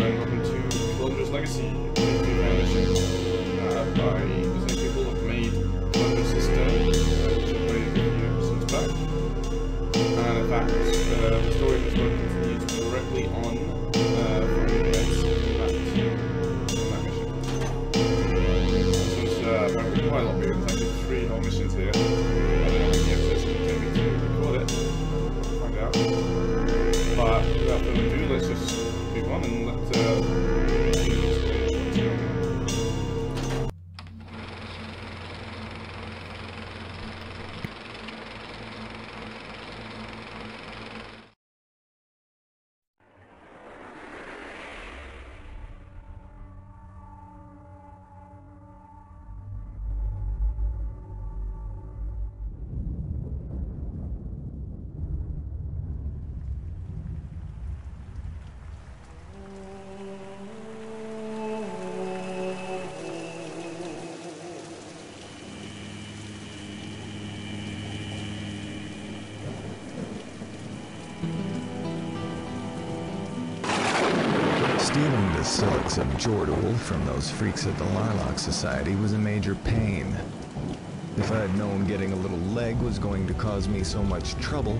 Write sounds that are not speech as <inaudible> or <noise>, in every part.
and welcome to Calendra's Legacy. Silks of from those freaks at the Larlock Society was a major pain. If I had known getting a little leg was going to cause me so much trouble,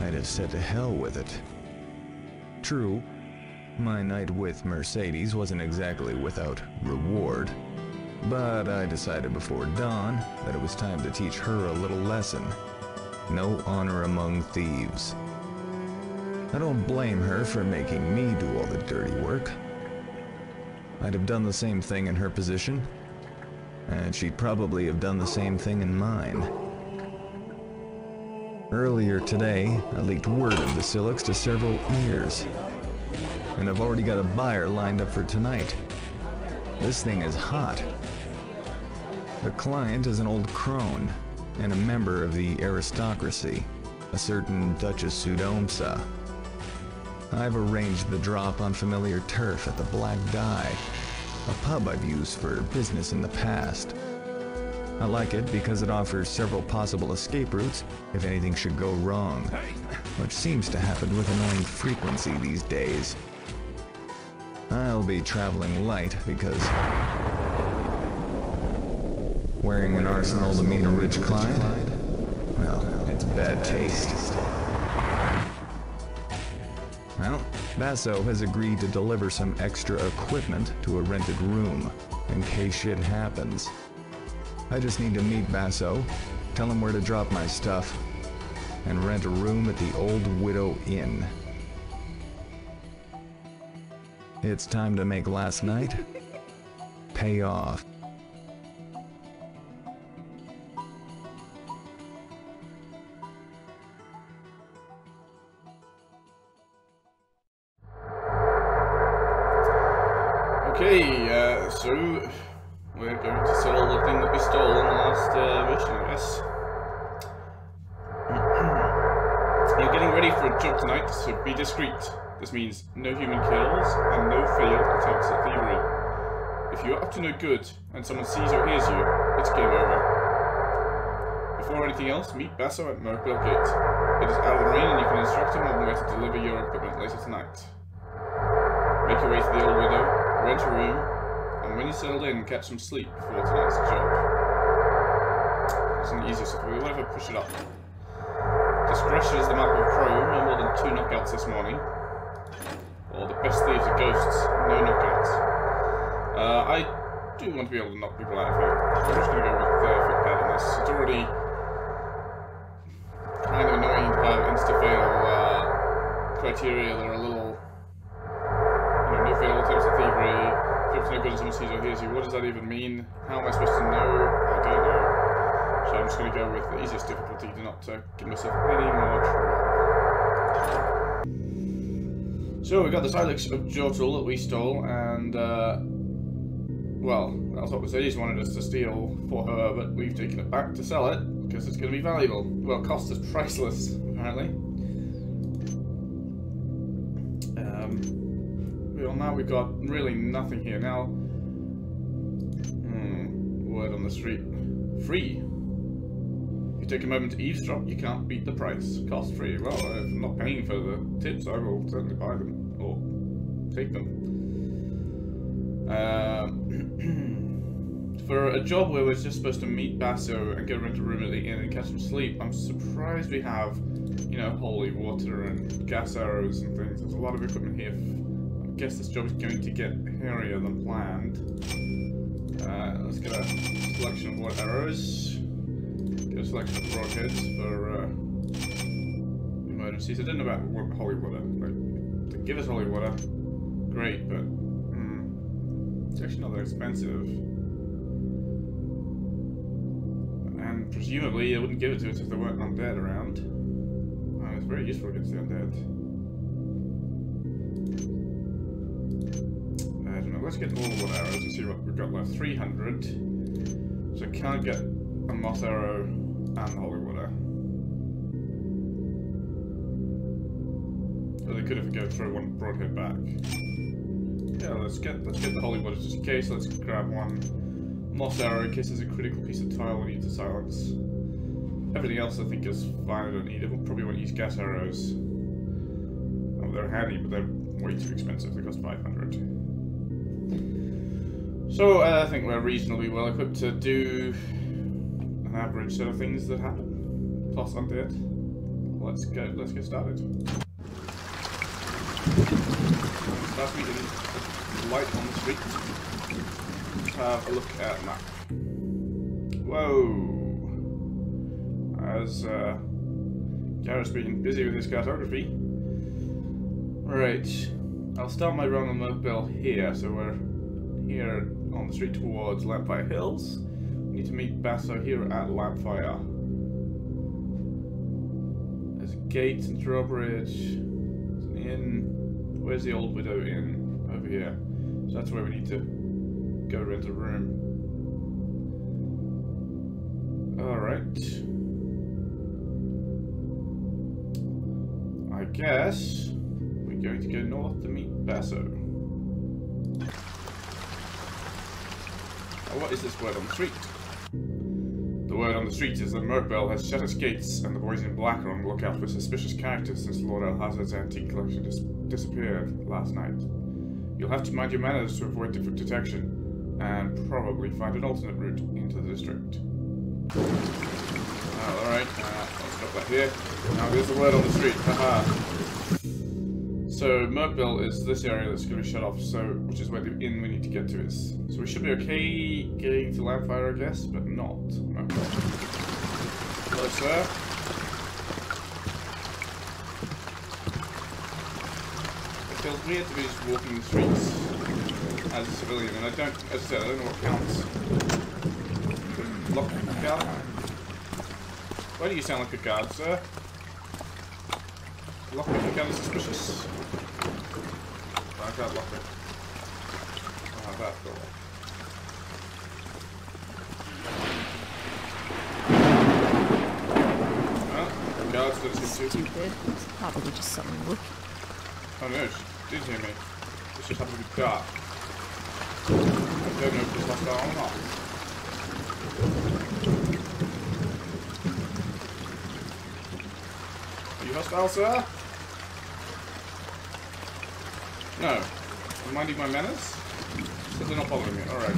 I'd have said to hell with it. True, my night with Mercedes wasn't exactly without reward, but I decided before dawn that it was time to teach her a little lesson. No honor among thieves. I don't blame her for making me do all the dirty work. I'd have done the same thing in her position, and she'd probably have done the same thing in mine. Earlier today, I leaked word of the Cylix to several ears, and I've already got a buyer lined up for tonight. This thing is hot. The client is an old crone and a member of the aristocracy, a certain Duchess Sudomsa. I've arranged the drop on familiar turf at the Black Die, a pub I've used for business in the past. I like it because it offers several possible escape routes if anything should go wrong, which seems to happen with annoying frequency these days. I'll be traveling light because wearing an arsenal to meet a rich client, well, it's bad taste. Well, Basso has agreed to deliver some extra equipment to a rented room, in case shit happens. I just need to meet Basso, tell him where to drop my stuff, and rent a room at the Old Widow Inn. It's time to make last night pay off. This means no human kills and no failed attempts at thievery. If you're up to no good and someone sees or hears you, it's game over. Before anything else, meet Basso at Merkville Gate. It is out of the rain and you can instruct him on where to deliver your equipment later tonight. Make your way to the Old Widow, rent a room, and when you're settled in, catch some sleep before tonight's job. It's an easier stuff. We will ever push it up. Discretion is the mark of Chrome, no more than two knockouts this morning. The best thieves are ghosts, no knockouts. Uh, I do want to be able to knock people out of here. I'm just going to go with uh, Footpad on this. It's already kind of annoying to have insta-fail uh, criteria that are a little you know, no fail attempts at thievery, if no good and someone sees or what does that even mean? How am I supposed to know? I don't know. So I'm just going to go with the easiest difficulty to not uh, give myself any more trouble. So we got the Cylix of Jortul that we stole, and, uh, well, that's what Mercedes wanted us to steal for her, but we've taken it back to sell it, because it's going to be valuable. Well, cost is priceless, apparently. Um, well, now we've got really nothing here. Now, hmm, word on the street. Free. You take a moment to eavesdrop, you can't beat the price. Cost free. Well, if I'm not paying for the tips, I will certainly buy them. Or take them. Um, <clears throat> for a job where we're just supposed to meet Basso and go rent a room at the inn and catch some sleep, I'm surprised we have, you know, holy water and gas arrows and things. There's a lot of equipment here. I guess this job is going to get hairier than planned. Uh, let's get a selection of what arrows. A selection of broadheads for uh, emergencies. I didn't know about holy water. Like, to give us holy water, great, but hmm, it's actually not that expensive. And presumably they wouldn't give it to us if there weren't undead around. Uh, it's very useful against the undead. I don't know, let's get all the arrows and see what we've got left. 300. So can't get a moss arrow water. But they could we go throw one broadhead back. Yeah, let's get let's get the water just in case. Let's grab one moss arrow in case there's a critical piece of tile we need to silence. Everything else I think is fine. I don't need it. We'll probably won't use gas arrows. Oh, they're handy, but they're way too expensive. They cost 500. So uh, I think we're reasonably well equipped to do average set of things that happen. Plus undead. Let's go. Let's get started. Last week in light on the street. Have a look at map. Whoa. As uh, Garrett's been busy with his cartography. Right. I'll start my run on the bill here, so we're here on the street towards Lampfire Hills. Need to meet Basso here at Lampfire. There's a gate and drawbridge. There's an inn. Where's the Old Widow Inn? Over here. So that's where we need to go rent a room. Alright. I guess we're going to go north to meet Basso. What is this word on the street? The word on the street is that Murkbell has shut its gates and the boys in black are on the lookout for suspicious characters since Lord Alhazard's antique collection dis disappeared last night. You'll have to mind your manners to avoid detection and probably find an alternate route into the district. Oh, alright, uh, I'll stop that here. Now here's the word on the street, haha. So Merkville is this area that's going to be shut off, so which is where the inn we need to get to is. So we should be okay getting to Lampfire, I guess, but not Merkville. Hello, sir. It feels weird to be just walking the streets as a civilian, and I don't, as I said, I don't know what counts. Lock guard? Why do you sound like a guard, sir? Lock it, kind of suspicious. I can't lock it. Ah, that door. Well, the guards don't seem to. Stupid. It's probably just something rookie. Oh no, she did hear me. This just happened to be dark. I don't know if it's hostile or not. Are you hostile, sir? No. I'm minding my manners? So they're not bothering me. Alright.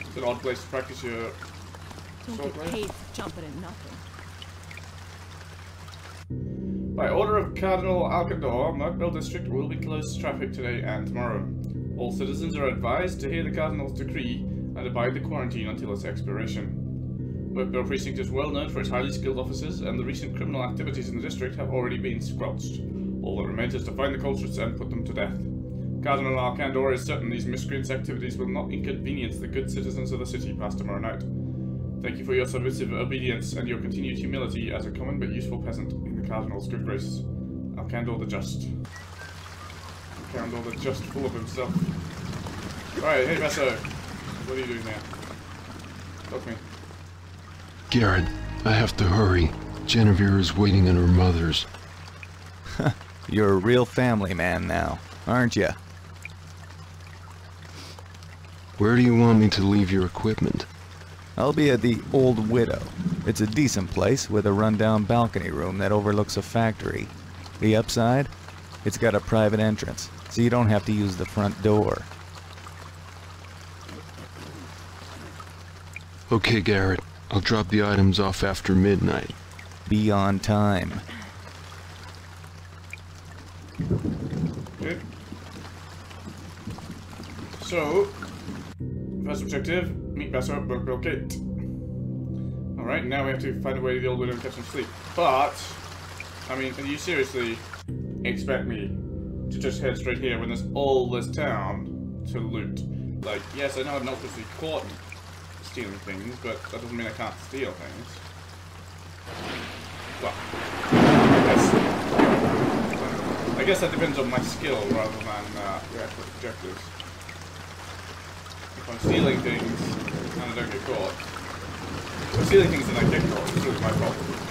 It's an odd place to practice your Don't sword get paid jumping at nothing. By order of Cardinal Alcandor, Merkville District will be closed to traffic today and tomorrow. All citizens are advised to hear the Cardinal's decree and abide the quarantine until its expiration. Merkville Precinct is well known for its highly skilled officers, and the recent criminal activities in the district have already been squelched. All that remains is to find the culprits and put them to death. Cardinal Alcandor is certain these miscreants' activities will not inconvenience the good citizens of the city past tomorrow night. Thank you for your submissive obedience and your continued humility as a common but useful peasant in the Cardinal's good graces. Alcandor the Just. Alcandor the Just, full of himself. Alright, hey Meso. What are you doing there? Talk me. Garrett, I have to hurry. Genevieve is waiting at her mother's. <laughs> You're a real family man now, aren't you? Where do you want me to leave your equipment? I'll be at the Old Widow. It's a decent place with a rundown balcony room that overlooks a factory. The upside? It's got a private entrance, so you don't have to use the front door. Okay, Garrett. I'll drop the items off after midnight. Be on time. Good. So, first objective, meet Basso at Brookville Gate. Alright, now we have to find a way to the old widow and catch some sleep. But, I mean, can you seriously expect me to just head straight here when there's all this town to loot? Like, yes, I know I'm not supposed to be caught stealing things, but that doesn't mean I can't steal things. Well, I guess I guess that depends on my skill rather than uh, the actual objectives. If I'm stealing things and I don't get caught, if I'm stealing things and I get caught, it's my problem.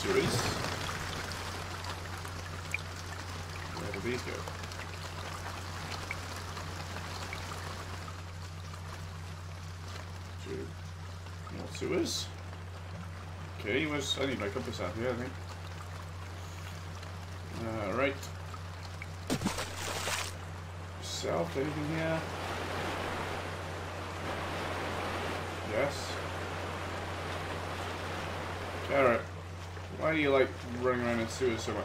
Sewers. Where do these go? Two more sewers. Okay, where's I need my compass out here, I think. Uh, right. South, anything here? Yes. Alright. why do you like running around in sewers so much?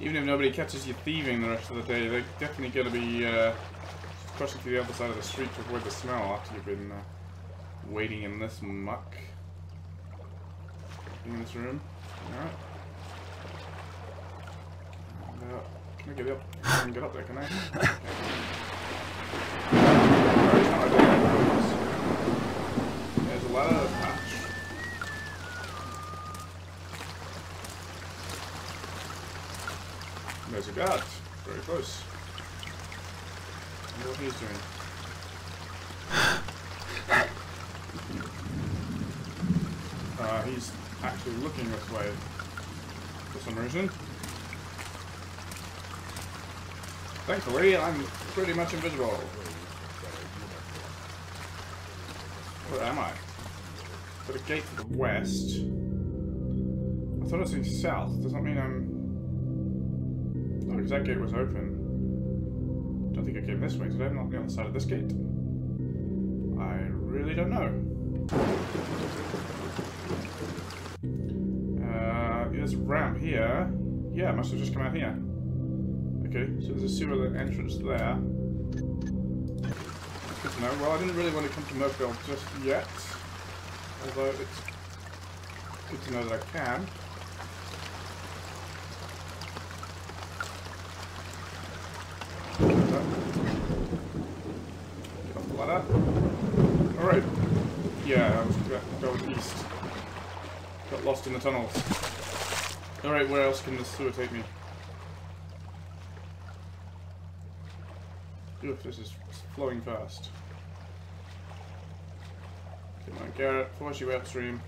Even if nobody catches you thieving the rest of the day, they're definitely going to be uh, crossing to the other side of the street to avoid the smell after you've been uh, waiting in this muck. In this room. Alright. Uh, can I get up? I can get up there, can I? There's a lot of patch. There's a guard. Very close. He's. <sighs> Uh, he's actually looking this way for some reason. Thankfully, I'm pretty much invisible. Where am I? Got a gate to the west. I thought I was going south. Does that mean I'm... Oh, because that gate was open. Think I came this way. Did I not on the other side of this gate? I really don't know. Uh, there's a ramp here. Yeah, it must have just come out here. Okay, so there's a sewer entrance there. Good to know. Well, I didn't really want to come to Murkville just yet. Although it's good to know that I can. Get off the ladder. Alright. Yeah, I was going east. Got lost in the tunnels. Alright, where else can this sewer take me? Oof, this is flowing fast. Come on, Garrett, force you upstream.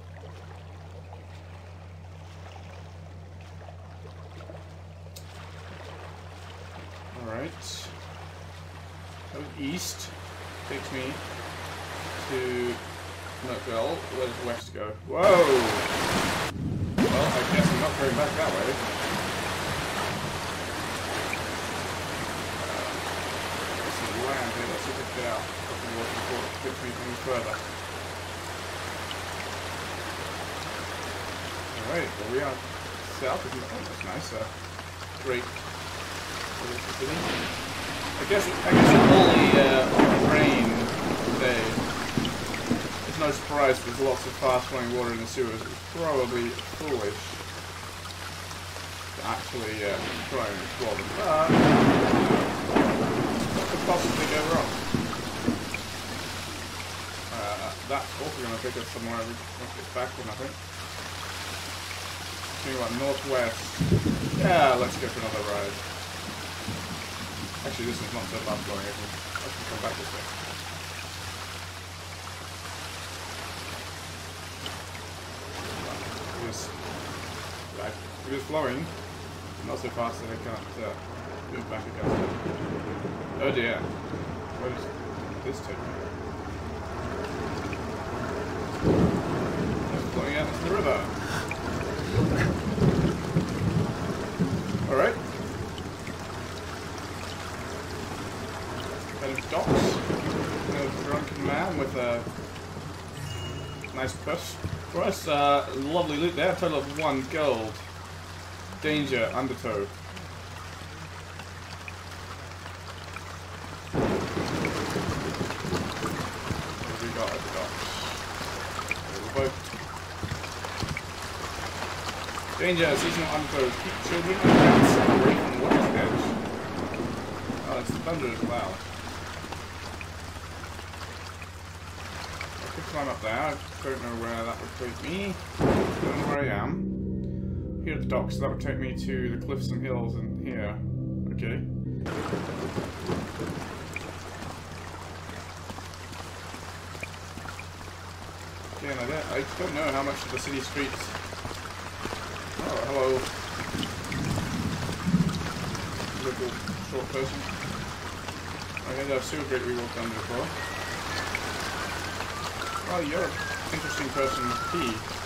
Alright. Go east. Takes me to Nutgirl. Where does west go? Whoa! Well, I guess I'm not going back that way. This is land here. Let's see if we can get out of the water before it gets me any further. Alright, well we are south of Oh, that's nice. Uh, great. The? I guess I guess it only uh, rain today. It's no surprise there's lots of fast flowing water in the sewers. It's probably foolish to actually uh, try and explore them. But what could possibly go wrong? Uh, that's also going to take us somewhere won't get back to nothing. Think about northwest. Yeah, let's go for another ride. Actually, this is not so fast going. I can, I can come back this way. It is, right, it is flowing. Not so fast that I can't uh, move back against it. Oh dear. Where this take me? into the river. Alright. Heading to docks. A drunken man with a nice push. For us, uh, lovely loot there. Total of one gold. Danger, undertow. What have we got at the docks? Boat. Danger, undertow. Keep children and pets away from water's edge. Oh, it's thunder as well. I could climb up there. I don't know where that would take me. I Don't know where I am. At the docks, that would take me to the cliffs and hills and here. Okay. Again, I don't, I don't know how much of the city streets. Oh, hello. Little short person. I a sewer grate we walked under before. Well, you're an interesting person with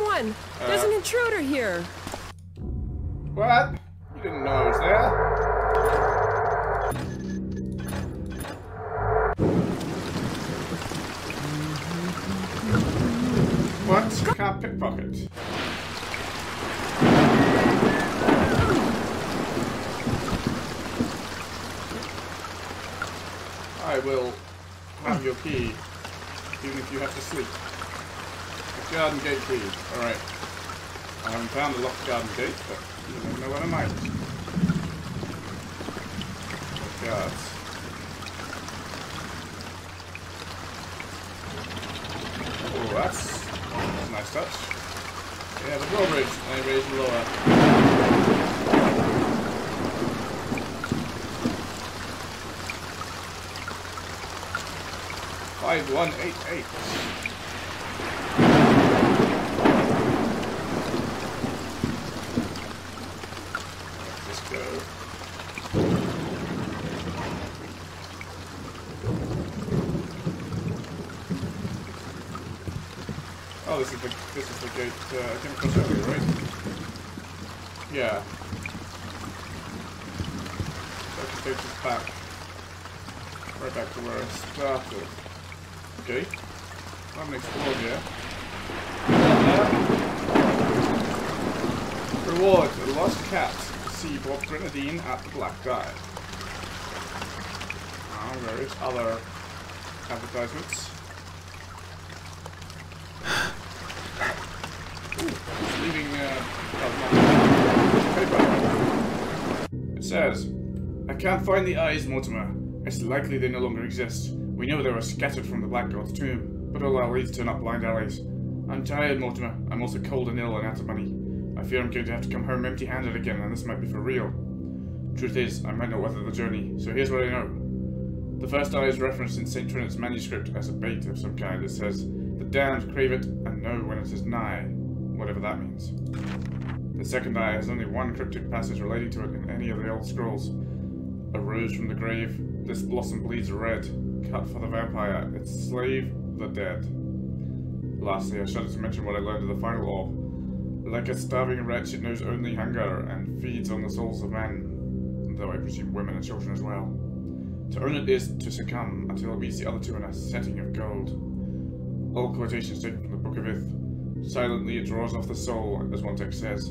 Someone! There's an Uh. intruder here! What? You didn't know I was there? What? You can't pickpocket. I will have your key, even if you have to sleep. The garden gate key. Alright. I haven't found the locked garden gate, but you never know when I might. Guards. Oh, that's, that's a nice touch. Yeah, the drawbridge. I raise lower. Five one eight eight. Let's go. Oh, this is the this is the gate uh, I came across earlier, right? Yeah. So I can take this back. Right back to where I started. Okay. I haven't explored yet. Reward, a lost cat. See Bob Grenadine at the Black. Ah, various other advertisements. Ooh, leaving uh, paper. It says, I can't find the eyes, Mortimer. It's likely they no longer exist. We know they were scattered from the Black God's tomb, but all our leads turn up blind alleys. I'm tired, Mortimer. I'm also cold and ill and out of money. I fear I'm going to have to come home empty-handed again, and this might be for real. Truth is, I might not weather the journey, so here's what I know. The first eye is referenced in St. Trinett's manuscript as a bait of some kind. It says, The damned crave it and know when it is nigh, whatever that means. The second eye has only one cryptic passage relating to it in any of the old scrolls. A rose from the grave, this blossom bleeds red, cut for the vampire, its slave, the dead. Lastly, I shudder to mention what I learned of the final orb. Like a starving wretch, it knows only hunger and feeds on the souls of men, though I presume women and children as well. To own it is to succumb until it meets the other two in a setting of gold. All quotations taken from the Book of Ith. Silently it draws off the soul, as one text says,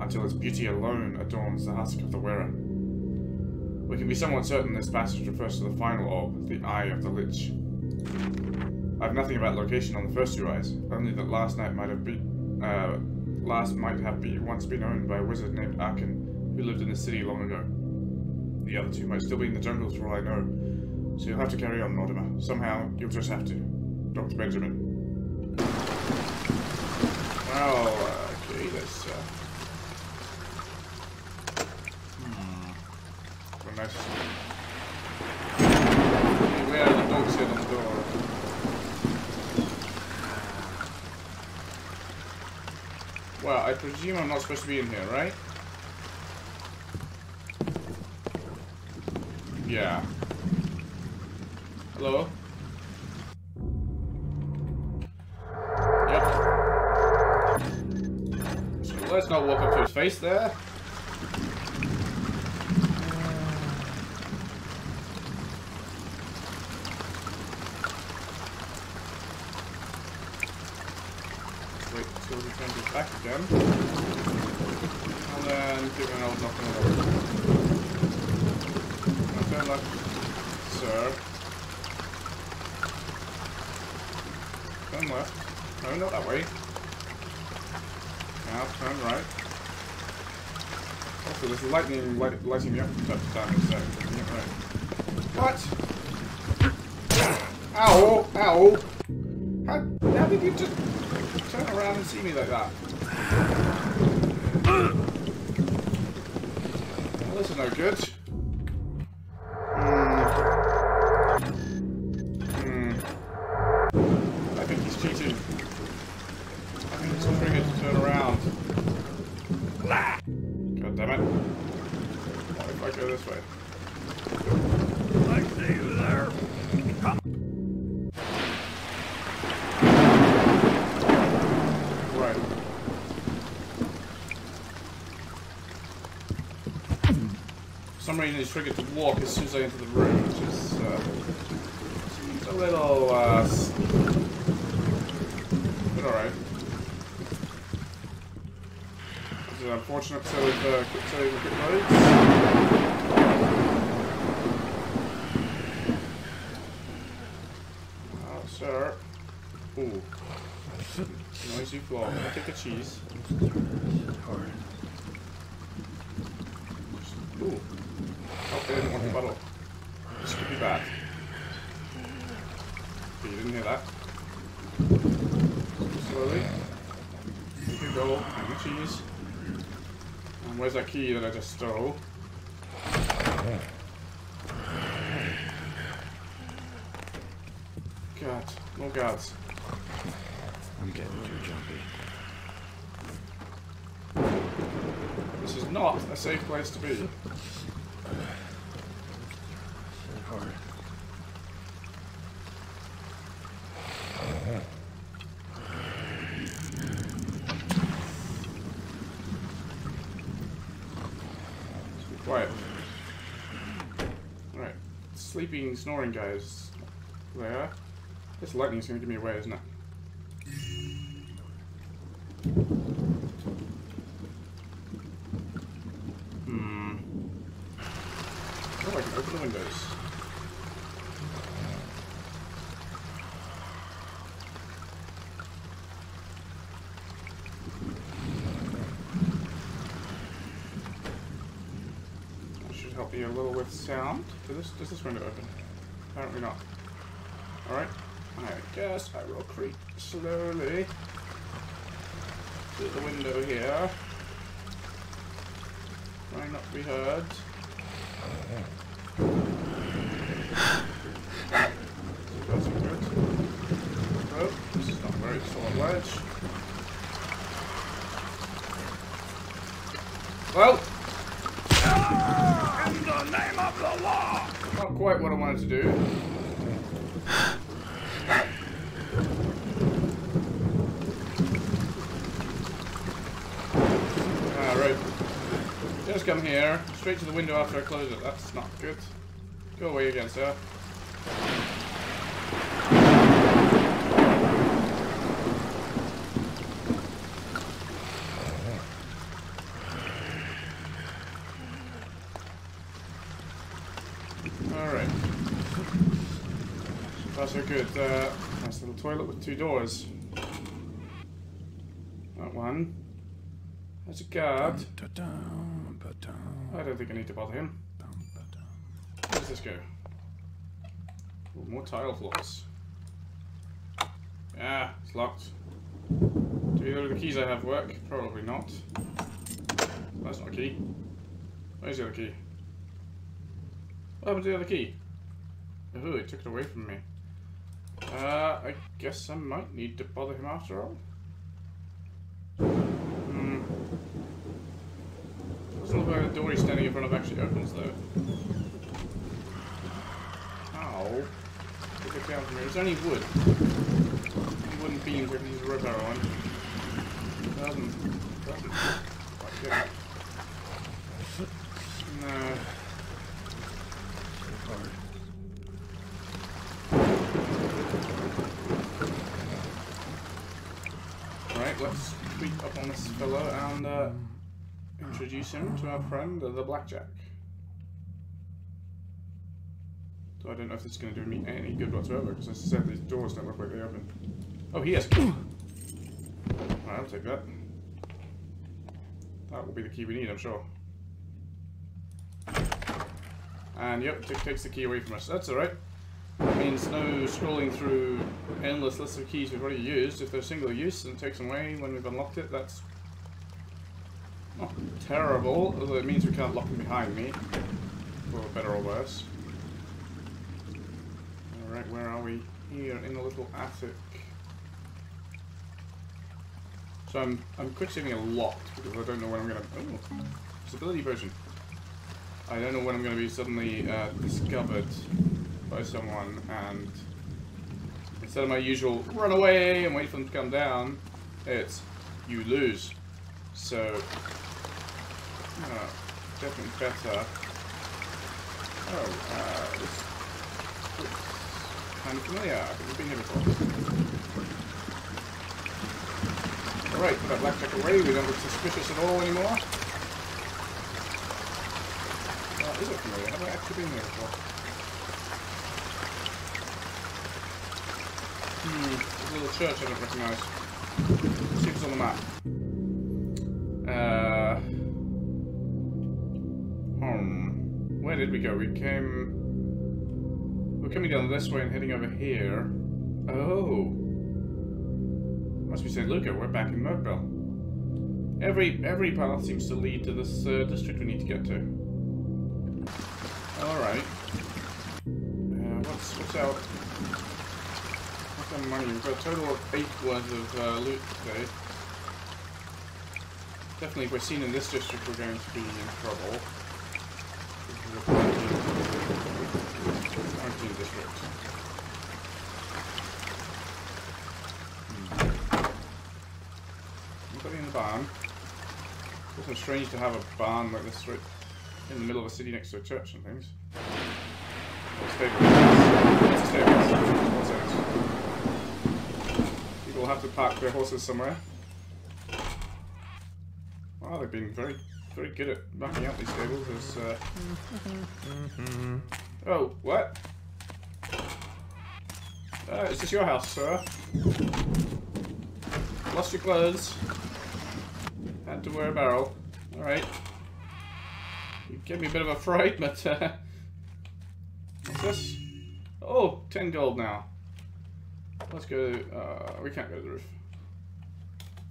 until its beauty alone adorns the husk of the wearer. We can be somewhat certain this passage refers to the final orb, the Eye of the Lich. I have nothing about location on the first two eyes, only that last night might have been, uh, last might have been once been owned by a wizard named Arkin, who lived in the city long ago. The other two might still be in the jungles for all I know, so you'll have to carry on, Mortimer. Somehow, you'll just have to. Dr. Benjamin. Well, uh, okay, let's, uh... Hmm. Well, nice. I presume I'm not supposed to be in here, right? Yeah. Hello? Yep. So let's not walk up to his face there. Back again. And then give him an old knock on the door. Now turn left, sir. Turn left. No, not that way. Now turn right. Also, there's lightning light, lighting me up from time to time right. What? Ow! Ow! How, how did you just turn around and see me like that? Well, this is no good. He's triggered to walk as soon as I enter the room, which is uh, seems a little uh, sneaky. but alright. It's an unfortunate save, uh, quick save and quick loads. Oh, sir. Ooh. Noisy floor. I'll take the cheese. Ooh. Oh, they didn't want the bottle. This could be bad. Okay, you didn't hear that. Slowly. Here you go. And the cheese. And where's that key that I just stole? God. No gods. I'm getting too jumpy. This is not a safe place to be. Shit hard. Be quiet. Alright. Sleeping, snoring guys. There. This lightning's gonna give me away, isn't it? Hmm. Oh, I can open the windows. That should help me a little with sound. Does this, does this window open? Apparently not. Alright. I guess I will creep slowly to the window here. Trying not to be heard. That's good. Oh, this is not very ledge. Well, In the name of the law! not quite what I wanted to do. Alright. Just come here, straight to the window after I close it. That's not good. Go away again, sir. Alright. That's a good, uh, nice little toilet with two doors. That one. There's a guard. I don't think I need to bother him. Where does this go? Ooh, more tile floors. Ah, it's locked. Do either of the keys I have work? Probably not. That's not a key. Where's the other key? What happened to the other key? Oh, it took it away from me. Uh, I guess I might need to bother him after all. Hmm. Doesn't look like the door he's standing in front of actually opens though. Ow. Take it down from here. It's only wood. Only wooden beams I can use a rope arrow on. Doesn't. Doesn't. Get it. No. Hard. Right, let's tweet up on this fellow and uh, introduce him to our friend, the Blackjack. So I don't know if this is going to do me any good whatsoever, because as I said, these doors don't look like they open. Oh, he has. <clears throat> Alright, I'll take that. That will be the key we need, I'm sure. And yep, t- takes the key away from us. That's alright. That means no scrolling through endless lists of keys we've already used. If they're single use and takes them away when we've unlocked it, that's not terrible. Although it means we can't lock them behind me, for better or worse. Alright, where are we? Here in the little attic. So I'm I'm quick saving a lot because I don't know when I'm gonna. Oh, stability version. I don't know when I'm gonna be suddenly uh, discovered by someone and instead of my usual run away and wait for them to come down, it's you lose. So uh, definitely better. Oh, uh, this looks kind of familiar. We've been here before. Alright, put that blackjack away. We don't look suspicious at all anymore. Uh, is it familiar? Have I actually been here before? Hmm, little church I don't recognise. See if it's on the map. Uh, hmm. Where did we go? We came... We're coming down this way and heading over here. Oh. Must be St. Luca. We're back in Murkville. Every every path seems to lead to this uh, district we need to get to. All right. Uh, what's what's out? What's our money? We've got a total of eight worth of uh, loot today. Definitely, if we're seen in this district, we're going to be in trouble. Quarantine, district. The barn? It's also strange to have a barn like this right in the middle of a city next to a church and things. Or stable. It's a stable. Horse ends. People have to park their horses somewhere. Wow, they've been very, very good at marking out these stables. There's, uh... Oh, what? Uh, is this your house, sir? Lost your clothes. Had to wear a barrel. Alright. You gave me a bit of a fright, but uh, what's this? Oh, 10 gold now. Let's go. Uh, we can't go to the roof.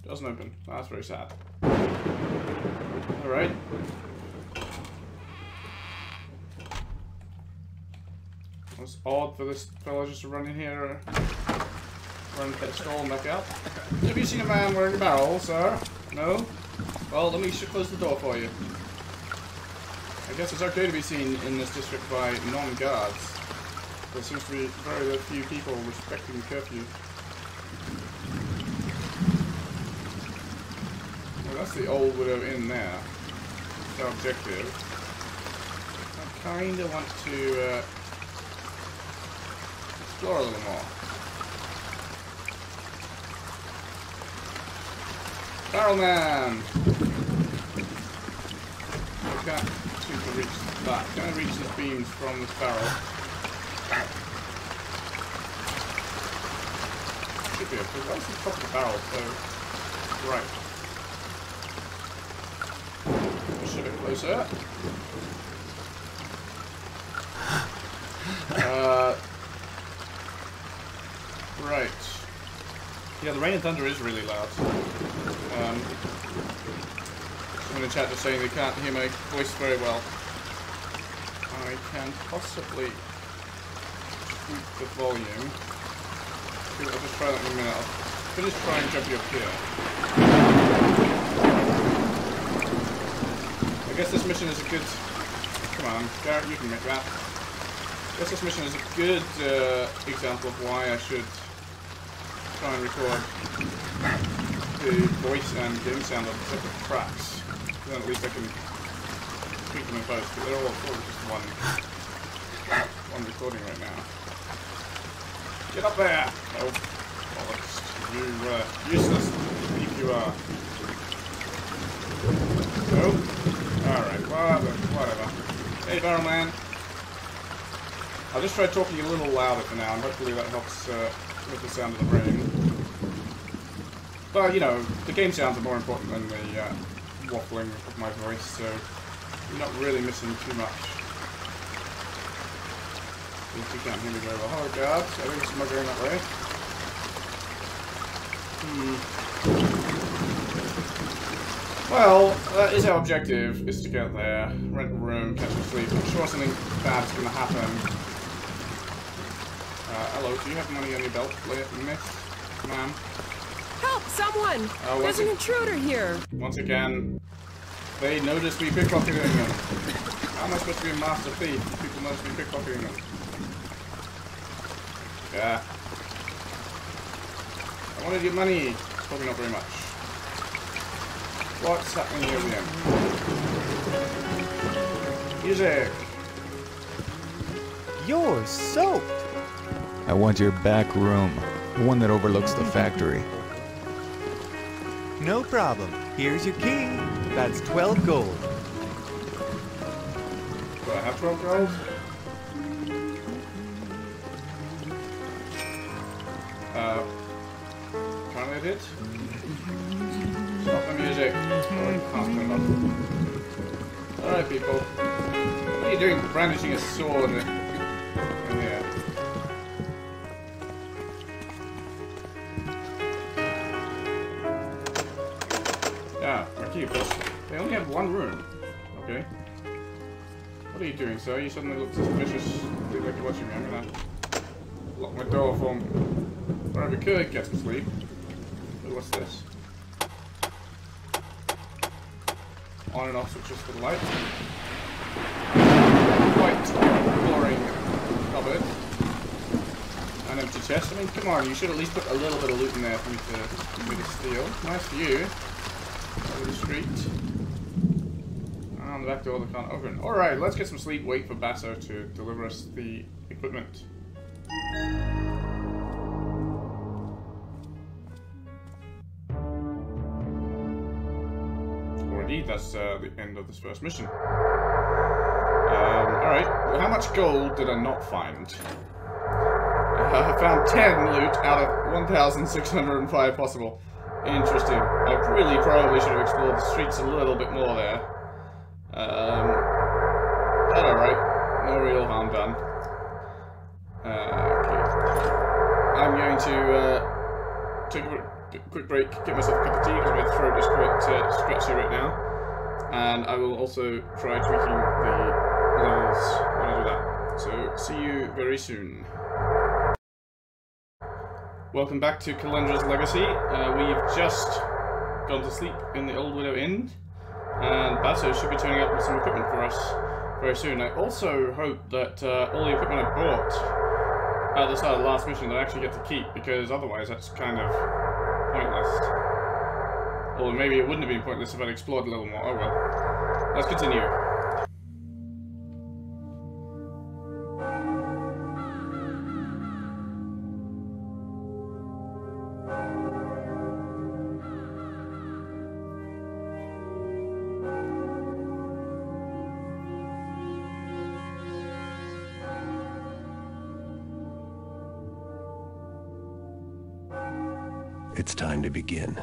Doesn't open. That's very sad. Alright. It's odd for this fellow just to run in here, run that stall and back out. Have you seen a man wearing a barrel, sir? No? Well, let me close the door for you. I guess it's okay to be seen in this district by non-guards. There seems to be very few people respecting the curfew. Well, that's the old widow inn there. Our objective. I kinda want to uh, explore a little more. Barrelman! To reach that. Can I reach these beams from this barrel? Should be able to. That's the top of the barrel, so... Right. Push a bit closer. Uh... Right. Yeah, the rain and thunder is really loud. Um, someone in chat just saying they can't hear my voice very well. I can possibly tweak the volume. I'll just try that in a minute. I'll finish trying to jump you up here. I guess this mission is a good... Come on, Garrett, you can make that. I guess this mission is a good uh, example of why I should try and record the voice and game sound of the tracks. Then at least I can tweak them in post, but they're all sort of just one, one recording right now. Get up there! Oh, bollocks. You, uh, useless thief you are. Nope. Alright, whatever, whatever. Hey, Barrelman. I'll just try talking a little louder for now, and hopefully that helps uh, with the sound of the rain. But, you know, the game sounds are more important than the uh, waffling of my voice, so you're not really missing too much. You can't hear me very well. Hello, guards. I think it's going that way. Hmm. Well, that is our objective, is to get there, rent a room, catch some sleep. I'm sure something bad's gonna happen. Uh, hello, do you have money on your belt, miss? Ma'am? Help, someone! Oh, There's an intruder here. Once again, they notice me pickpocketing them. How am I supposed to be a master thief if people notice me pickpocketing them? Yeah. I wanted your money. Probably not very much. What's happening here again? Music! You're soaked. I want your back room, the one that overlooks the factory. No problem. Here's your key. That's 12 gold. Do I have 12 gold? Uh, apparently I did. Stop the music. Oh. Alright, people. What are you doing brandishing a sword in here? Yeah, Marquis, they only have one room. Okay. What are you doing, sir? You suddenly look suspicious. Look like you're watching me. I'm gonna lock my door for wherever we could get some sleep. Ooh, what's this? On and off switches for the light. Quite boring cupboard. An empty chest. I mean, come on, you should at least put a little bit of loot in there for me to, for me to steal. Nice view. Over the street. Back door, the can't open. Alright, let's get some sleep. Wait for Basso to deliver us the equipment. Or indeed, that's uh, the end of this first mission. Um, Alright, how much gold did I not find? Uh, I found 10 loot out of 1,605 possible. Interesting. I really probably should have explored the streets a little bit more there. Um, but alright. No real harm done. Uh, okay. I'm going to uh, take a quick- break, get myself a cup of tea because my throat is quite uh, scratchy right now. And I will also try tweaking the levels when I do that. So, see you very soon. Welcome back to Calendra's Legacy. Uh, we've just gone to sleep in the Old Widow Inn, and Basso should be turning up with some equipment for us very soon. I also hope that uh, all the equipment I bought at the start of the last mission that I actually get to keep, because otherwise that's kind of pointless. Or maybe it wouldn't have been pointless if I'd explored a little more. Oh well. Let's continue. It's time to begin.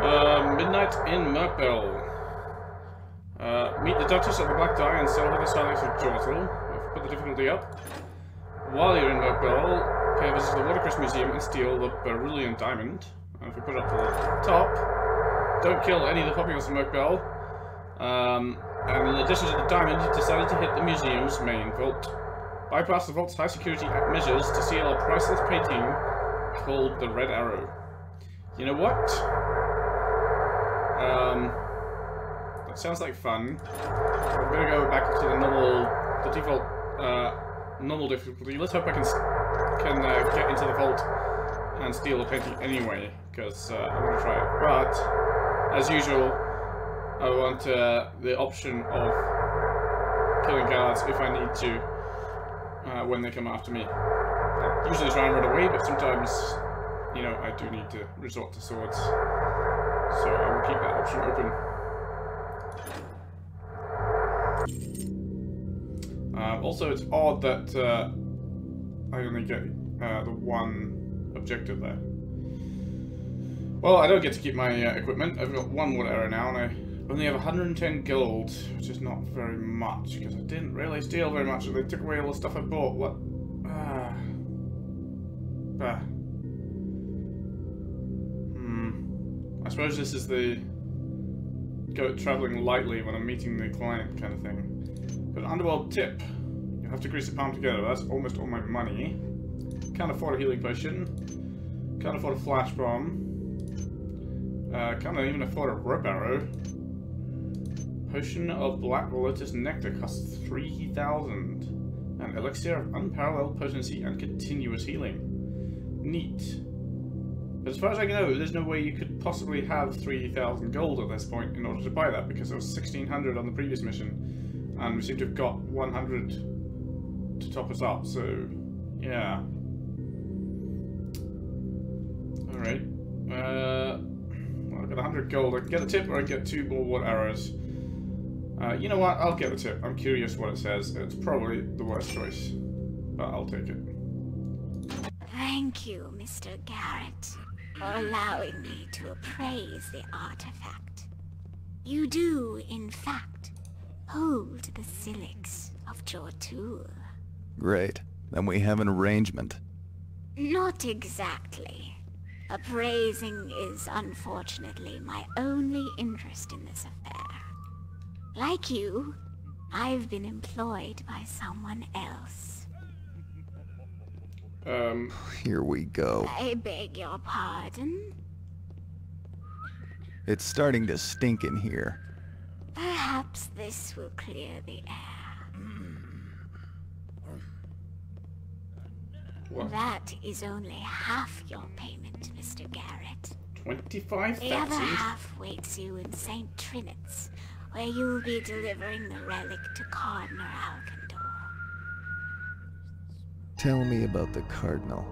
Uh, midnight in Murkbell. Uh, meet the Duchess of the Black Dye and her the Cylix of Jortul. I've put the difficulty up. While you're in Murkbell, pay this is the Watercress Museum and steal the Beryllian Diamond. And if we put it up to the top, don't kill any of the populace of Murkbell. Um, and in addition to the diamond, you decided to hit the museum's main vault. Bypass the vault's high security measures to steal a priceless painting called the Red Arrow. You know what? Um, that sounds like fun. I'm gonna go back to the normal, the default, uh, normal difficulty. Let's hope I can can uh, get into the vault and steal the painting anyway, because uh, I want to try it. But as usual, I want uh, the option of killing guards if I need to uh, when they come after me. I usually try and run away, but sometimes, you know, I do need to resort to swords. So I will keep that option open. Um, also, it's odd that uh, I only get uh, the one objective there. Well, I don't get to keep my uh, equipment. I've got one wood arrow now, and I only have 110 gold, which is not very much, because I didn't really steal very much. And they took away all the stuff I bought. What? Ah. Ah. Hmm. I suppose this is the go traveling lightly when I'm meeting the client kind of thing. But an underworld tip. Have to grease the palm together. That's almost all my money. Can't afford a healing potion. Can't afford a flash bomb. Uh, can't even afford a rope arrow. Potion of Black Lotus Nectar costs 3,000. An elixir of unparalleled potency and continuous healing. Neat. But as far as I know, there's no way you could possibly have 3,000 gold at this point in order to buy that, because it was 1,600 on the previous mission, and we seem to have got 100 to top us up, so yeah. Alright. Uh, well, I've got 100 gold. I get the tip or I get two more wood arrows. Uh, you know what? I'll get the tip. I'm curious what it says. It's probably the worst choice, but I'll take it. Thank you, Mr. Garrett, for allowing me to appraise the artifact. You do, in fact, hold the Cylix of Jortul. Great. Then we have an arrangement. Not exactly. Appraising is unfortunately my only interest in this affair. Like you, I've been employed by someone else. Um, Here we go. I beg your pardon? It's starting to stink in here. Perhaps this will clear the air. What? That is only half your payment, Mr. Garrett. Twenty-five thousand. The other half waits you in St. Trinett's, where you'll be delivering the relic to Cardinal Alcandor. Tell me about the Cardinal.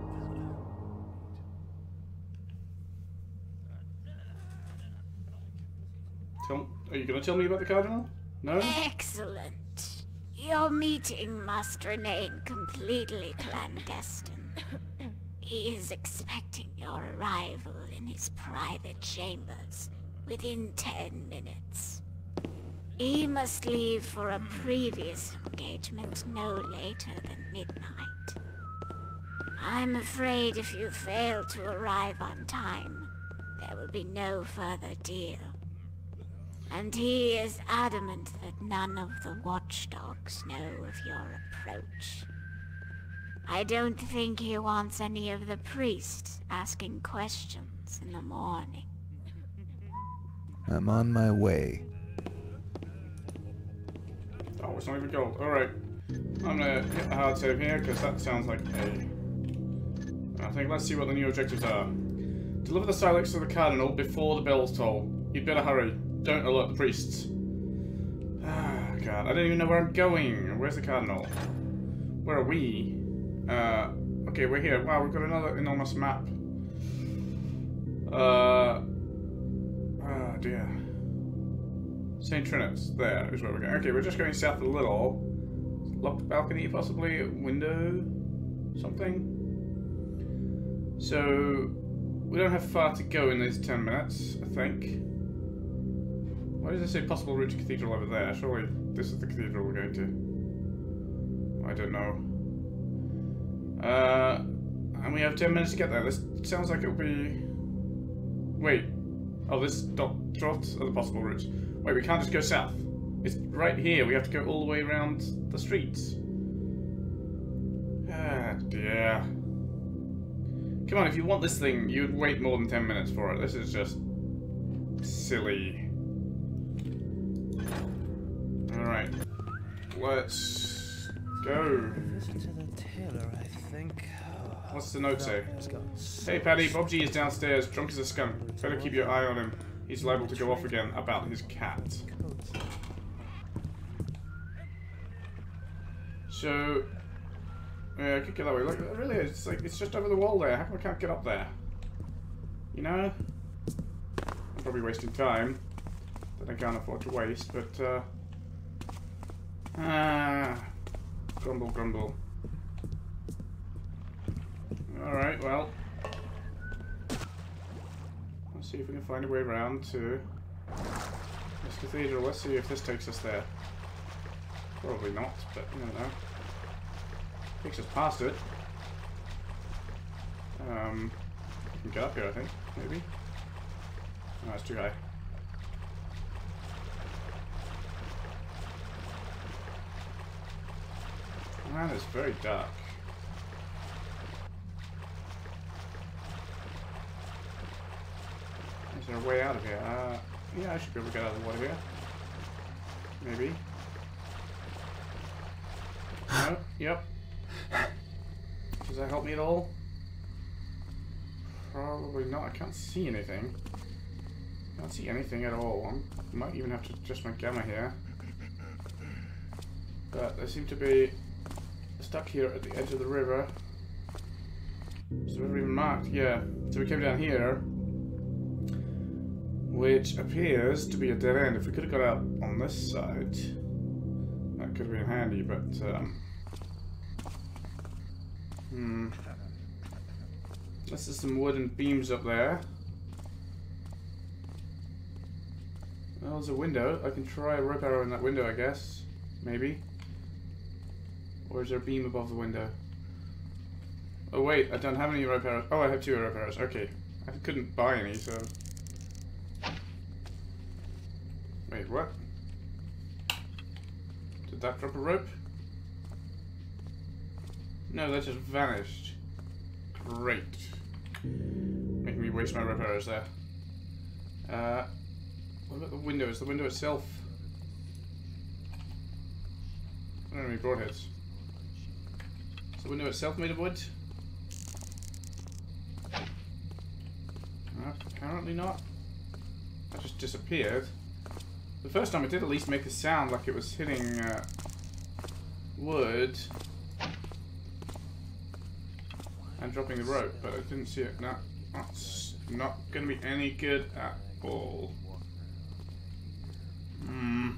Tell, are you going to tell me about the Cardinal? No? Excellent. Your meeting must remain completely clandestine. He is expecting your arrival in his private chambers within ten minutes. He must leave for a previous engagement no later than midnight. I'm afraid if you fail to arrive on time, there will be no further deal. And he is adamant that none of the watchdogs know of your approach. I don't think he wants any of the priests asking questions in the morning. I'm on my way. Oh, it's not even gold. Alright. I'm gonna hit the hard save here, because that sounds like a... I think let's see what the new objectives are. Deliver the Cylix to the Cardinal before the bells toll. You'd better hurry. Don't alert the priests. Ah, God. I don't even know where I'm going. Where's the Cardinal? Where are we? Uh, okay, we're here. Wow, we've got another enormous map. Uh... oh dear. St. Trinett's. There is where we're going. Okay, we're just going south a little. Locked balcony, possibly. Window? Something? So, we don't have far to go in these 10 minutes, I think. Why does it say possible route to cathedral over there? Surely this is the cathedral we're going to. I don't know. Uh, and we have 10 minutes to get there. This sounds like it'll be... Wait. Oh, this dot trot are the possible routes. Wait, we can't just go south. It's right here. We have to go all the way around the streets. Ah, dear. Come on, if you want this thing, you'd wait more than 10 minutes for it. This is just silly. Alright. Let's go. To the tailor, I think. What's the note say? Hey Paddy, Bob G is downstairs, drunk as a skunk. Better keep your eye on him. He's liable to go off again about his cat. So, yeah, I could get that way. Look, it really, it's like it's just over the wall there. How come I can't get up there? You know, I'm probably wasting time that I can't afford to waste. But uh, ah, grumble, grumble. All right, well, let's see if we can find a way around to this cathedral. Let's see if this takes us there. Probably not, but you know. Takes us past it. Um, we can get up here, I think. Maybe. No, it's too high. Man, it's very dark. Is there a way out of here? Uh, yeah, I should be able to get out of the water here. Maybe. No, yep. Does that help me at all? Probably not. I can't see anything. I Can't see anything at all. I might even have to adjust my gamma here. But there seem to be stuck here at the edge of the river. Is the river even marked? Yeah. So we came down here. Which appears to be a dead end. If we could have got out on this side, that could have been handy, but um, Hmm. This is some wooden beams up there. Well, there's a window. I can try a rope arrow in that window, I guess. Maybe. Or is there a beam above the window? Oh wait, I don't have any rope arrows. Oh, I have two rope arrows. Okay. I couldn't buy any, so... Wait, what? Did that drop a rope? No, that just vanished. Great. Making me waste my rope arrows there. Uh, what about the window? Is the window itself? I don't have any broadheads. Window itself made of wood? Apparently not. That just disappeared. The first time it did at least make a sound like it was hitting uh, wood and dropping the rope, but I didn't see it. No, that's not going to be any good at all. Hmm.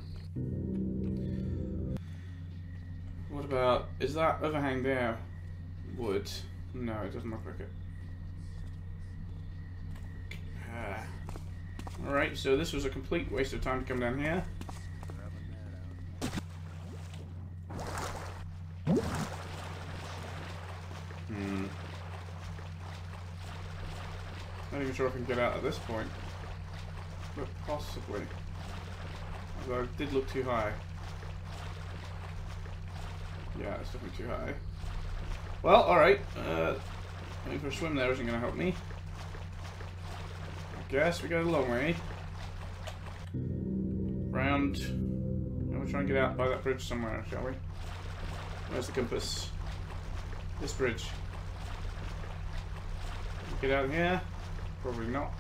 What about, is that overhang there wood? No, it doesn't look like it. Ah. Alright, so this was a complete waste of time to come down here. Hmm. Not even sure I can get out at this point. But possibly. Although it did look too high. Yeah, it's definitely too high. Well, alright. Uh, going a swim there isn't going to help me. I guess we got a long way. Round. We'll try and get out by that bridge somewhere, shall we? Where's the compass? This bridge. Get out here? Probably not.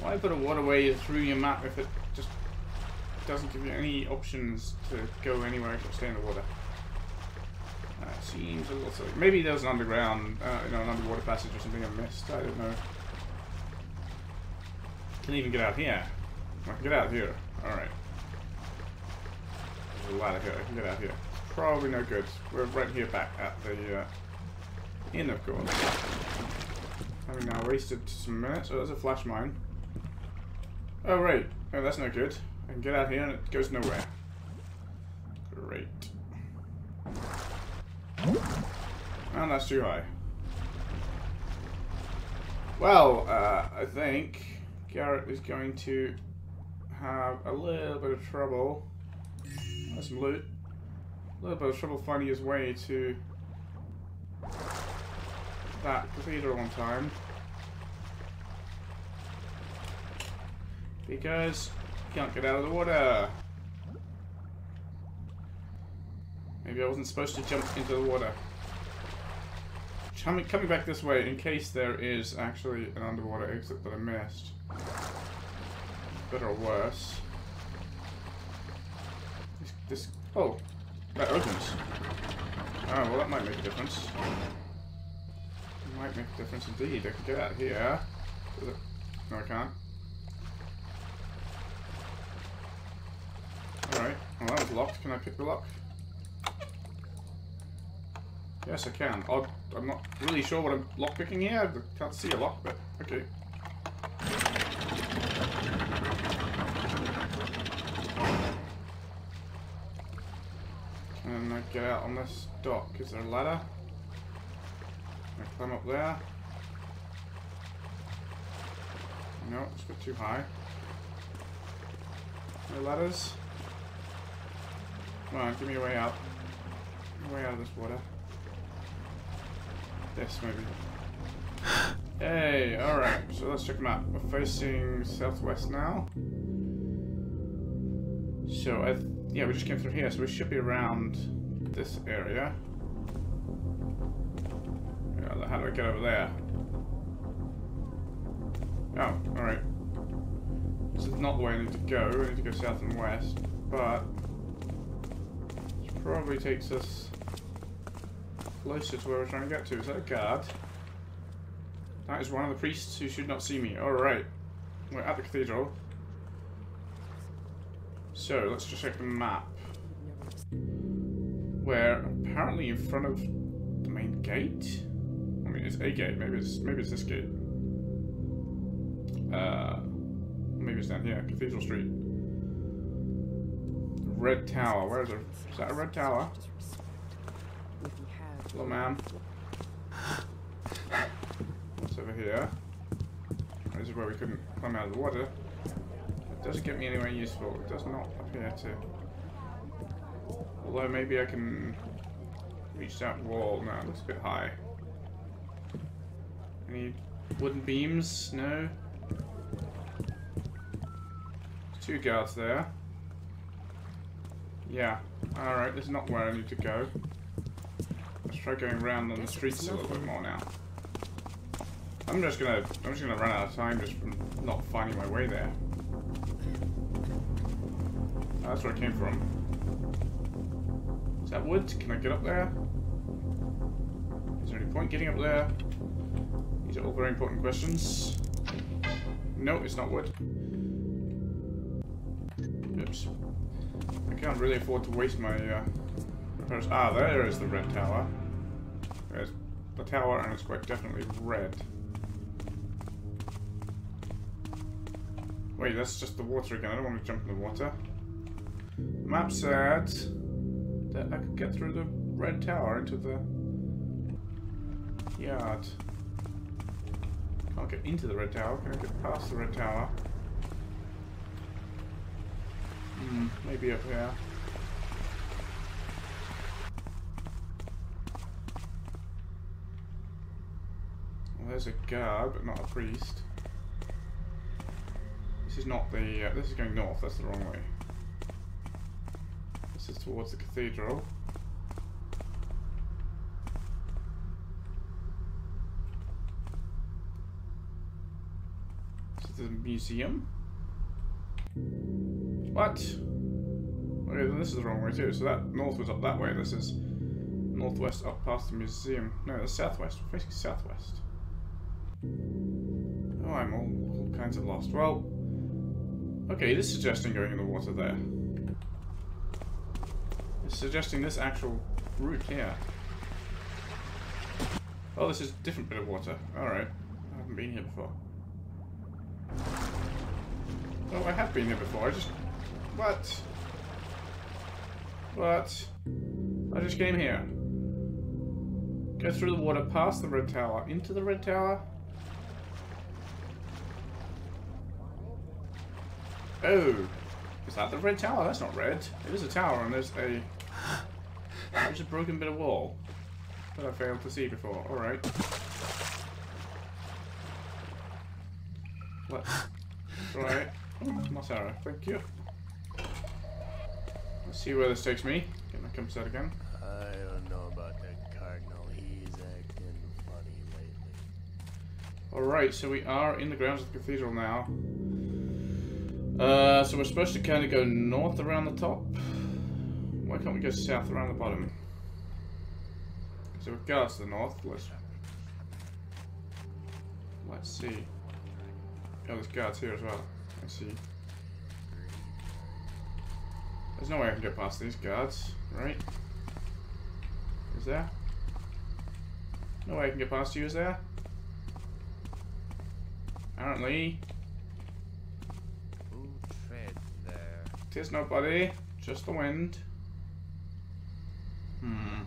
Why put a waterway through your map if it doesn't give you any options to go anywhere except stay in the water? Uh, seems a little silly. Maybe there was an underground, uh, you know, an underwater passage or something I missed. I don't know. Can even get out here. I can get out here. Alright. There's a ladder here. I can get out here. Probably no good. We're right here back at the uh, inn, of course. Having now wasted some minutes. Oh, there's a flash mine. Oh, right. Oh, that's no good. I can get out here and it goes nowhere. Great. And that's too high. Well, uh, I think Garrett is going to have a little bit of trouble. That's some loot. A little bit of trouble finding his way to that cathedral on time. Because can't get out of the water. Maybe I wasn't supposed to jump into the water. Coming, coming back this way in case there is actually an underwater exit that I missed. Better or worse. This, this oh, that opens. Oh, well that might make a difference. Might make a difference indeed. I can get out here. No, I can't. Alright, well that was locked. Can I pick the lock? Yes, I can. Odd, I'm not really sure what I'm lockpicking here. I can't see a lock, but okay. Can I get out on this dock? Is there a ladder? Can I climb up there? No, it's a bit too high. No ladders? Come on, give me a way out. A way out of this water. This, maybe. <gasps> Hey, alright, so let's check the map. We're facing southwest now. So, I yeah, we just came through here, so we should be around this area. Yeah, how do I get over there? Oh, alright. This is not the way I need to go. I need to go south and west, but... Probably takes us closer to where we're trying to get to. Is that a guard? That is one of the priests who should not see me. Alright. We're at the cathedral. So, let's just check the map. We're apparently in front of the main gate? I mean, it's a gate. Maybe it's maybe it's this gate. Uh, maybe it's down here, Cathedral Street. Red Tower. Where is it? Is that a red tower? Hello, ma'am. What's over here? This is where we couldn't climb out of the water. It doesn't get me anywhere useful. It does not appear to. Although maybe I can reach that wall. No, it looks a bit high. Any wooden beams? No. Two guards there. Yeah. Alright, this is not where I need to go. Let's try going around on the streets a little bit more now. I'm just gonna I'm just gonna run out of time just from not finding my way there. Oh, that's where I came from. Is that wood? Can I get up there? Is there any point getting up there? These are all very important questions. No, it's not wood. Oops. I can't really afford to waste my uh, repairs. Ah, there is the red tower. There's the tower, and it's quite definitely red. Wait, that's just the water again. I don't want to jump in the water. Map said that I could get through the red tower into the yard. Can't get into the red tower. Can I get past the red tower? Hmm, maybe up here. Well, there's a guard, but not a priest. This is not the... Uh, this is going north, that's the wrong way. This is towards the cathedral. This is the museum. What? Okay, then this is the wrong way too. So that north was up that way. This is northwest up past the museum. No, that's southwest. We're facing southwest. Oh, I'm all, all kinds of lost. Well, okay, this is suggesting going in the water there. It's suggesting this actual route here. Oh, this is a different bit of water. Alright. I haven't been here before. Oh, I have been here before. I just... What? What? I just came here. Go through the water, past the red tower, into the red tower. Oh. Is that the red tower? That's not red. It is a tower and there's a... There's a broken bit of wall that I failed to see before. Alright. Let's try Oh, moss arrow. Thank you. Let's see where this takes me. Get my compass out again. I don't know about that cardinal. He's acting funny lately. Alright, so we are in the grounds of the cathedral now. Uh, so we're supposed to kind of go north around the top. Why can't we go south around the bottom? So we've guards to the north. Let's let's see. Oh, there's guards here as well. I see. There's no way I can get past these guards, right? Is there? No way I can get past you, is there? Apparently, Who tread there? tis nobody, just the wind. Hmm. Would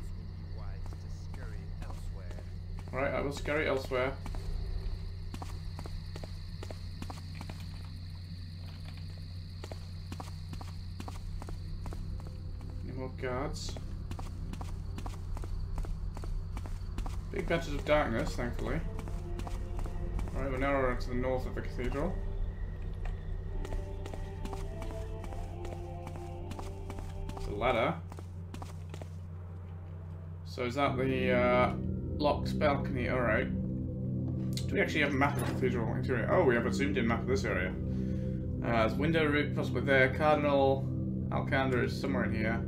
be wise to scurry elsewhere. Alright, I will scurry elsewhere. Guards? Big benches of darkness, thankfully. Alright, we're now to the north of the cathedral. It's a ladder. So is that the uh, balcony? Alright. Do we actually have a map of the cathedral interior? Oh, we have a zoomed in map of this area. Uh, there's window route possibly there. Cardinal Alcandor is somewhere in here.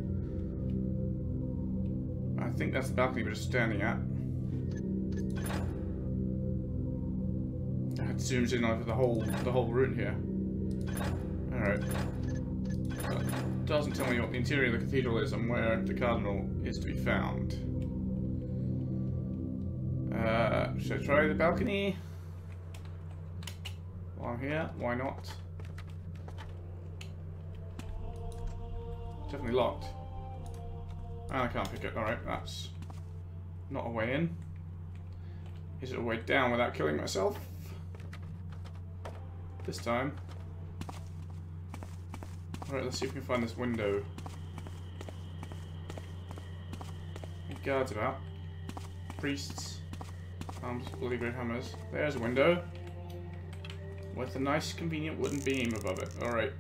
I think that's the balcony we're just standing at. It zooms in over the whole the whole route here. Alright. Doesn't tell me what the interior of the cathedral is and where the cardinal is to be found. Uh, should I try the balcony? While I'm here, why not? Definitely locked. I can't pick it. Alright, that's not a way in. Is it a way down without killing myself? This time. Alright, let's see if we can find this window. Any guards about? Priests. Arms, bloody great hammers. There's a window. With a nice convenient wooden beam above it. Alright.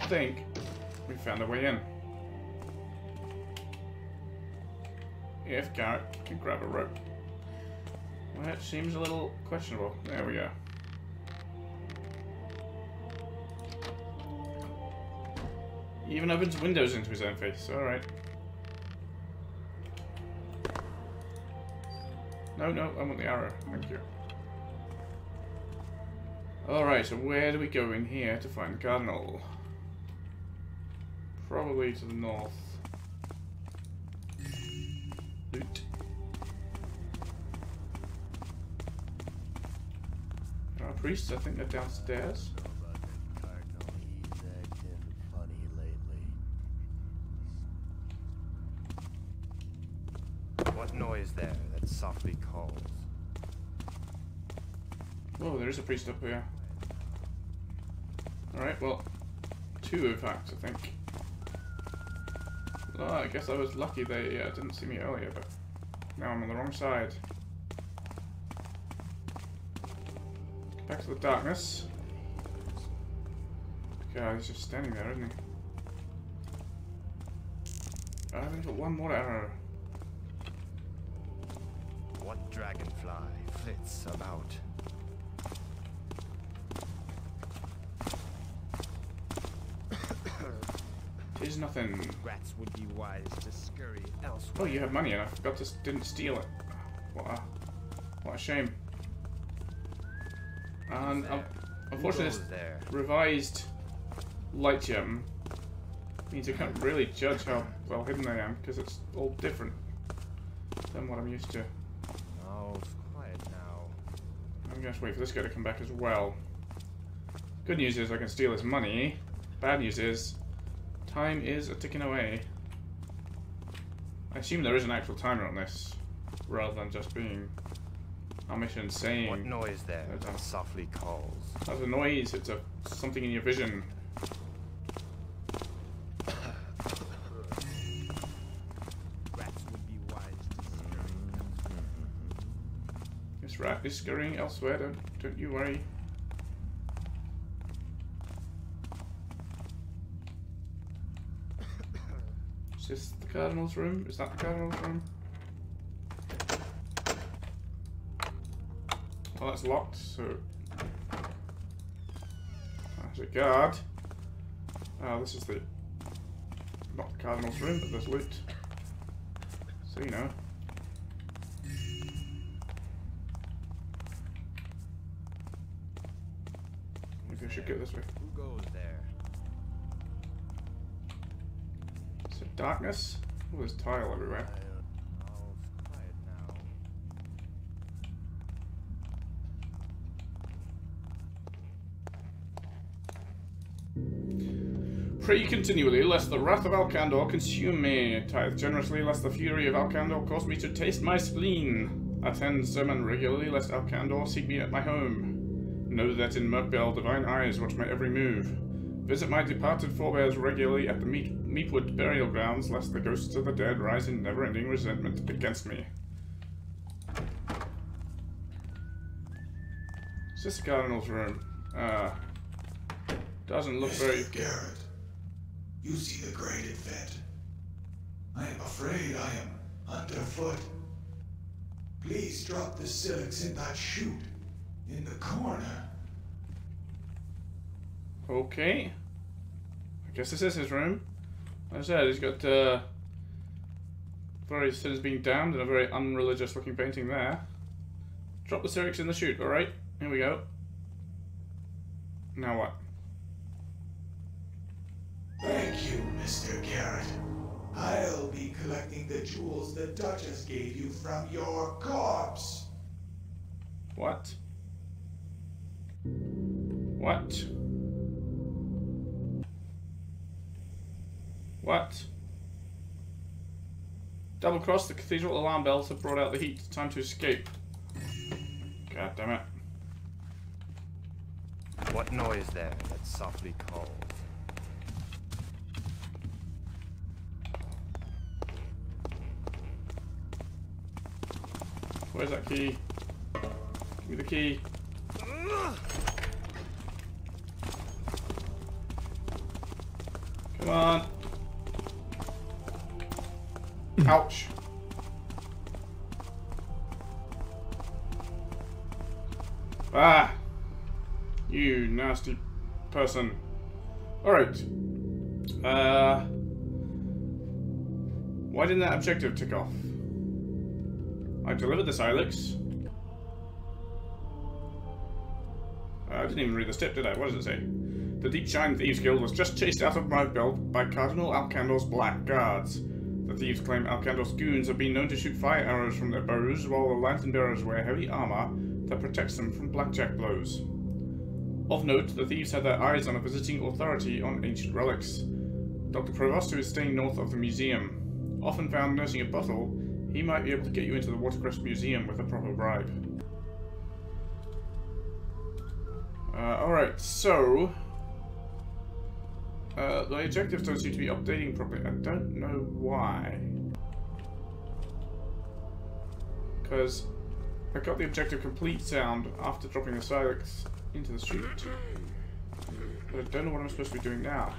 I think we found a way in. If Garrett can grab a rope. Well, it seems a little questionable. There we go. He even opens windows into his own face. Alright. No, no, I want the arrow. Thank you. Alright, so where do we go in here to find the cardinal? Probably to the north. Priests, I think they're downstairs. Know about that cardinal. He's acting funny lately. What noise there that softly calls? Oh, there is a priest up here. Alright, well, two in fact, I think. Well, I guess I was lucky they uh, didn't see me earlier, but now I'm on the wrong side. Back to the darkness. God, he's just standing there, isn't he? I've only got one more arrow. What dragonfly flits about? <coughs> There's nothing. Rats would be wise to scurry Oh, you have money, and I forgot to didn't steal it. What a what a shame. And um, unfortunately, this there? revised light gem means I can't really judge how well hidden I am because it's all different than what I'm used to. Oh, it's quiet now. I'm gonna have to wait for this guy to come back as well. Good news is I can steal his money. Bad news is time is a ticking away. I assume there is an actual timer on this, rather than just being I'm actually insane. What noise there? That softly calls. That's a noise. It's a something in your vision. Rats would be wise to. This rat is scurrying elsewhere. Don't don't you worry. is this the cardinal's room? Is that the cardinal's room? Well, that's locked, so... There's a guard. Oh, this is the... Not the Cardinal's room, but there's loot. So, you know. Maybe I should go this way. Who goes there? Is it darkness? Oh, there's tile everywhere. Pray continually, lest the wrath of Alcandor consume me. Tithe generously, lest the fury of Alcandor cause me to taste my spleen. Attend sermon regularly, lest Alcandor seek me at my home. Know that in Murkbell divine eyes watch my every move. Visit my departed forebears regularly at the Meat Meatwood burial grounds, lest the ghosts of the dead rise in never-ending resentment against me. Is this the Cardinal's room? Uh, doesn't look very... Garrett, you see the great event. I am afraid I am underfoot. Please drop the Cylix in that chute in the corner. Okay. I guess this is his room. Like I said, he's got uh, very sins being damned and a very unreligious looking painting there. Drop the Cylix in the chute, alright? Here we go. Now what? Thank you, Mr. Garrett. I'll be collecting the jewels the Duchess gave you from your corpse. What? What? What? Double cross, the cathedral alarm bells have brought out the heat. Time to escape. God damn it. What noise there that softly calls? Where's that key? Give me the key. Come on. Ouch. Ah! You nasty person. Alright. Uh. Why didn't that objective tick off? I delivered the Cylix. Uh, I didn't even read the tip, did I? What does it say? The Deep Shine Thieves Guild was just chased out of Murkbell by Cardinal Alcandor's Black Guards. The thieves claim Alcandor's goons have been known to shoot fire arrows from their bows, while the lantern bearers wear heavy armor that protects them from blackjack blows. Of note, the thieves had their eyes on a visiting authority on ancient relics. Dr. Provost, who is staying north of the museum. Often found nursing a bottle, he might be able to get you into the Watercrest Museum with a proper bribe. Uh, Alright, so... Uh, the objectives don't seem to be updating properly. I don't know why. Because I got the objective complete sound after dropping the Cylix into the street. But I don't know what I'm supposed to be doing now.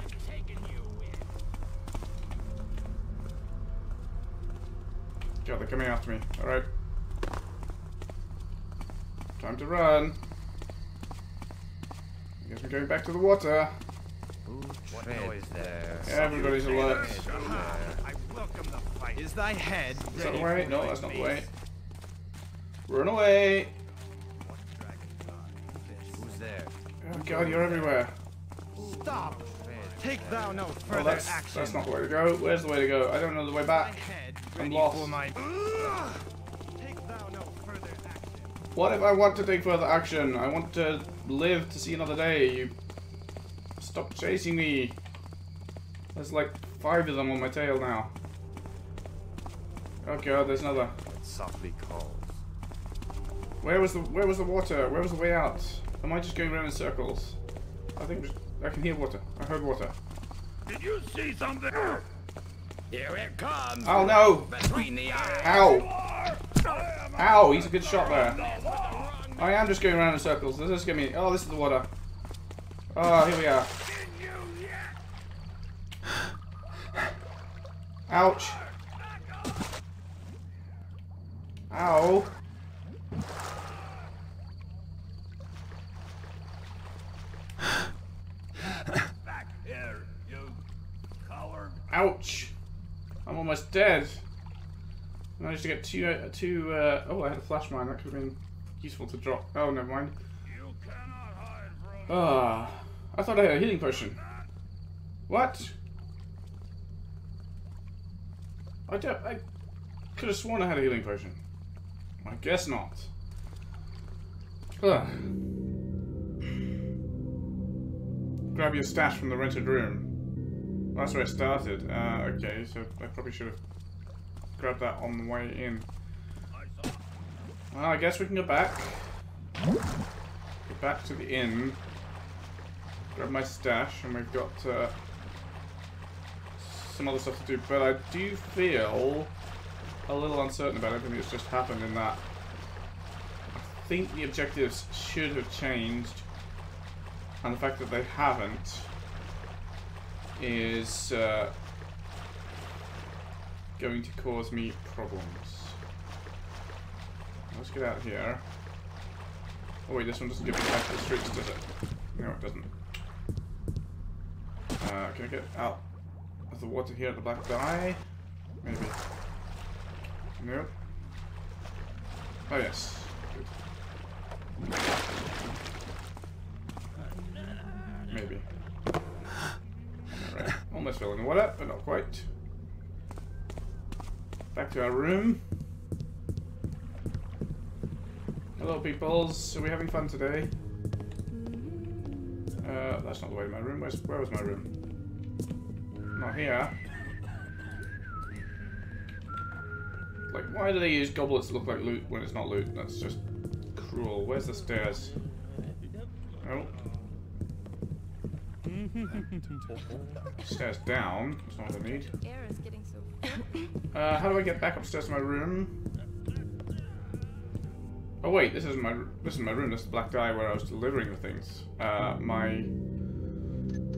God, they're coming after me. Alright. Time to run. I guess we're going back to the water. What noise there? Everybody's alert. I welcome the fight. Is thy head Is that the way? No, that's not the way. Run away! Who's there? Oh god, you're everywhere. Stop! Take thou no Oh, further that's, action. that's not the way to go. Where's the way to go? I don't know the way back. Head I'm ready lost. for my. Take thou no further action. What if I want to take further action? I want to live to see another day. You stop chasing me. There's like five of them on my tail now. Oh there's another. It softly calls. Where was the where was the water? Where was the way out? Am I just going around in circles? I think just, I can hear water. I heard water. Did you see something? Here it comes. Oh no! Between the eyes. Ow! Ow! He's a good shot there. Oh, I am just going around in circles. This is just going me. Oh, this is the water. Oh, here we are. Ouch! Ow! Back here, you coward. Ouch! I'm almost dead. I managed to get two, uh, two, uh, oh, I had a flash mine. That could have been useful to drop. Oh, never mind. Ah, I thought I had a healing potion. What? I, don't, I could have sworn I had a healing potion. I guess not. Ugh. Grab your stash from the rented room. That's where it started. Uh, okay, so I probably should have grabbed that on the way in. Well, I guess we can go back. Go back to the inn. Grab my stash, and we've got uh, some other stuff to do. But I do feel a little uncertain about everything that's just happened in that I think the objectives should have changed, and the fact that they haven't is uh, going to cause me problems. Let's get out here. Oh wait, this one doesn't give me back to the streets, does it? No, it doesn't. Uh, can I get out of the water here at the Black Dye? Maybe. Nope. Oh yes. Good. Maybe. Almost in the water, but not quite. Back to our room. Hello, peoples. Are we having fun today? Uh, that's not the way to my room. Where's, where was my room? Not here. Like, why do they use goblets to look like loot when it's not loot? That's just cruel. Where's the stairs? Oh. Stairs down. That's not what I need. Air is getting so Uh, how do I get back upstairs to my room? Oh wait, this isn't my this is my room. This is the black guy where I was delivering the things. Uh, my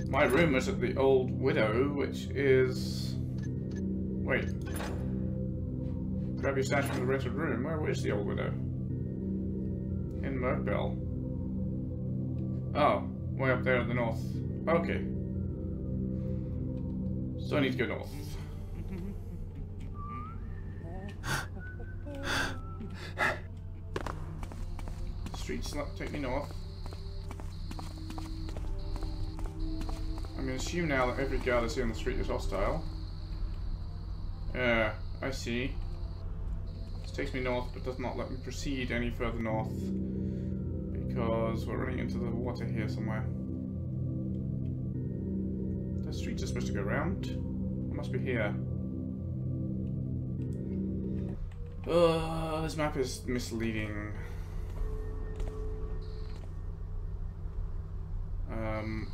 my room is at the old widow, which is wait. Grab your stash from the rented room. Where is the old widow? In Murkbell. Oh, way up there in the north. Okay. So I need to go north. Streets not take me north. I'm gonna assume now that every guard I see on the street is hostile. Yeah, I see. This takes me north, but does not let me proceed any further north because we're running into the water here somewhere. The streets are supposed to go round. It must be here. Uh, this map is misleading. Um,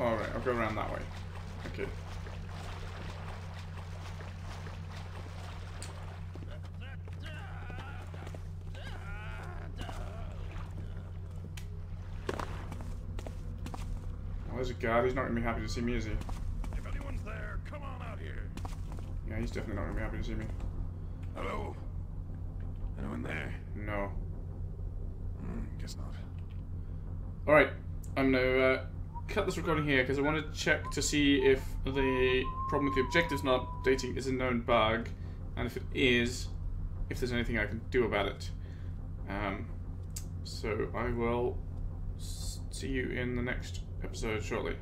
Alright, I'll go around that way. Okay. Guard. He's not going to be happy to see me, is he? If anyone's there, come on out here. Yeah, he's definitely not going to be happy to see me. Hello? Anyone there? No. Hmm, guess not. Alright, I'm going to uh, cut this recording here because I want to check to see if the problem with the objectives not updating is a known bug, and if it is, if there's anything I can do about it. Um, so I will see you in the next episode shortly.